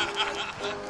Ha ha ha ha!